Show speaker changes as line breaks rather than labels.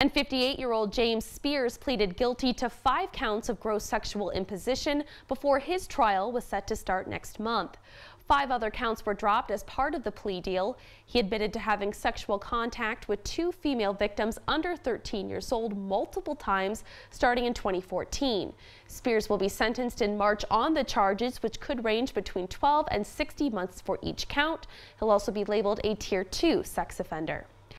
And 58-year-old James Spears pleaded guilty to five counts of gross sexual imposition before his trial was set to start next month. Five other counts were dropped as part of the plea deal. He admitted to having sexual contact with two female victims under 13 years old multiple times starting in 2014. Spears will be sentenced in March on the charges, which could range between 12 and 60 months for each count. He'll also be labeled a Tier 2 sex offender.